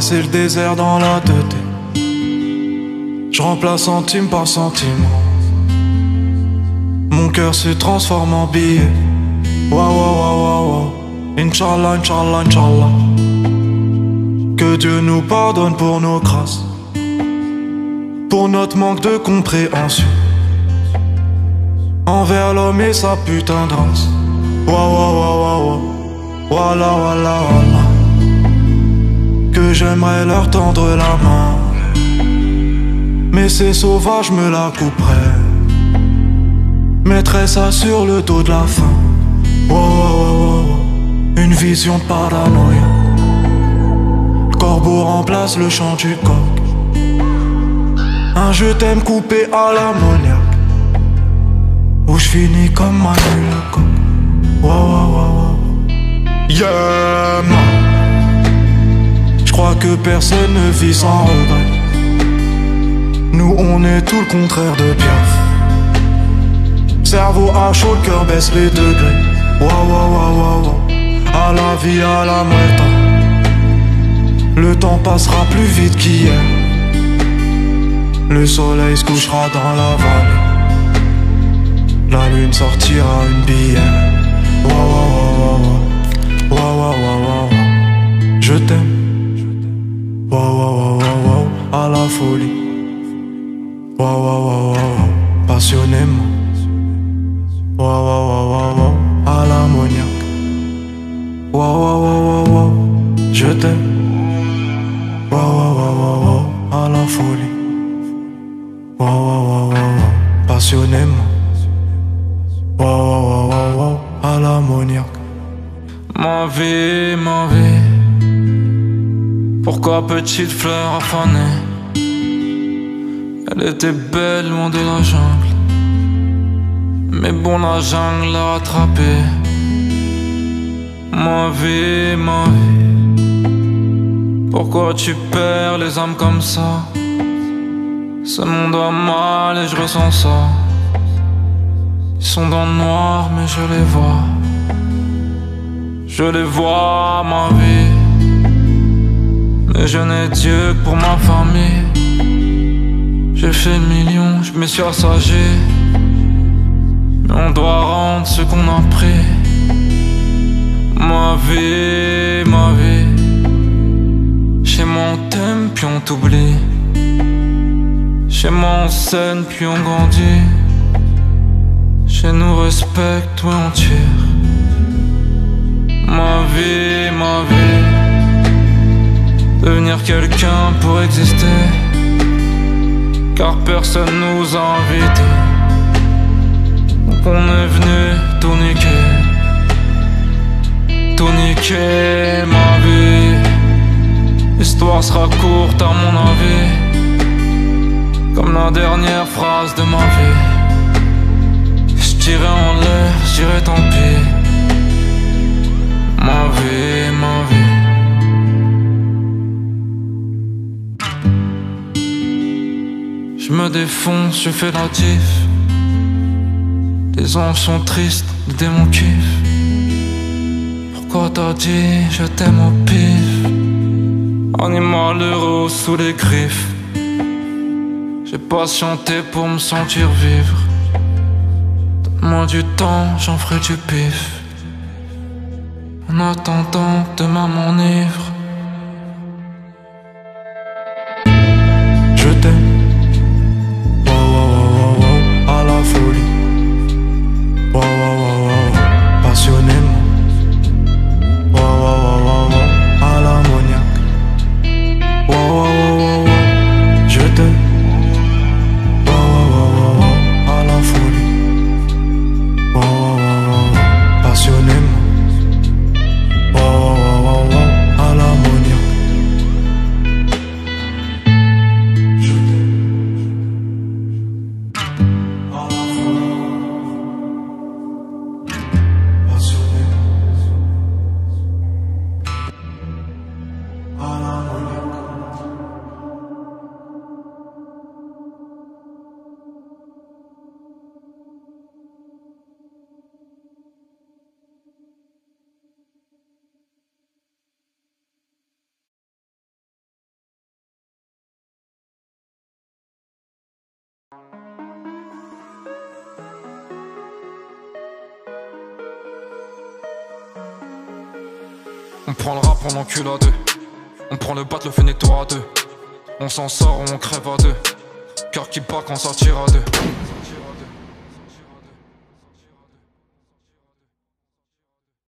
C'est le désert dans la tête. Je remplace centime par centime. Mon cœur se transforme en billet. Wow, wow, wow, wow. Inch'Allah, Inch'Allah, Inch'Allah. Que Dieu nous pardonne pour nos grâces. Pour notre manque de compréhension. Envers l'homme et sa putain de race. Wow, wow, wow, wow. Voilà, voilà, voilà. J'aimerais leur tendre la main. Mais ces sauvages me la couperaient. Mettrais ça sur le dos de la faim. Wow, wow, wow, wow. Une vision de paranoïa. Le corbeau remplace le chant du coq. Un je t'aime coupé à l'ammoniaque. Où je finis comme Manu le coq. Wow, wow, wow, wow. Yeah, que personne ne vit sans regret. Nous, on est tout le contraire de Piaf. Cerveau à chaud, le cœur baisse les degrés. Wow, wow, wow, wow. À la vie, à la muerta. Le temps passera plus vite qu'hier. Le soleil se couchera dans la vallée. La lune sortira une bière. Wow, wow, wow. Wow, wow, wow, wow, wow. Je t'aime. Wow, wow, wow, wow, wow. À l'ammoniaque. Wow, wow, wow, wow, wow. Je t'aime. Wow, wow, wow, wow, wow. À la folie. Wow, wow, wow, wow, wow. Passionnément. Wow, wow, wow, wow, wow. À l'ammoniaque. Ma vie, ma vie. Pourquoi petite fleur affanée Elle était belle loin de la jungle. Mais bon, la jungle l'a rattrapée. Ma vie, ma vie. Pourquoi tu perds les âmes comme ça? Ce monde va mal et je ressens ça. Ils sont dans le noir, mais je les vois. Je les vois, ma vie. Mais je n'ai Dieu que pour ma famille. J'ai fait le million, je me suis assagé. On doit rendre ce qu'on a pris. Ma vie, ma vie. Chez moi on t'aime, puis on t'oublie. Chez moi on scène, puis on grandit. Chez nous respecte, ouais on tire. Ma vie, ma vie. Devenir quelqu'un pour exister. Car personne nous a invités. On est venu tout niquer. Tout niquer, ma vie. L'histoire sera courte à mon avis. Comme la dernière phrase de ma vie. Je tirais en l'air, je dirais tant pis. Ma vie, ma vie. Je me défonce, je fais la diff. Les anges sont tristes, les démons kiffent. Pourquoi t'as dit je t'aime au pif? Animal heureux sous les griffes. J'ai patienté pour me sentir vivre. Donne-moi du temps, j'en ferai du pif. En attendant, demain m'enivre. On prend le rap, on encule à deux. On prend le bat, le fait à deux. On s'en sort on crève à deux. Cœur qui part quand ça à deux.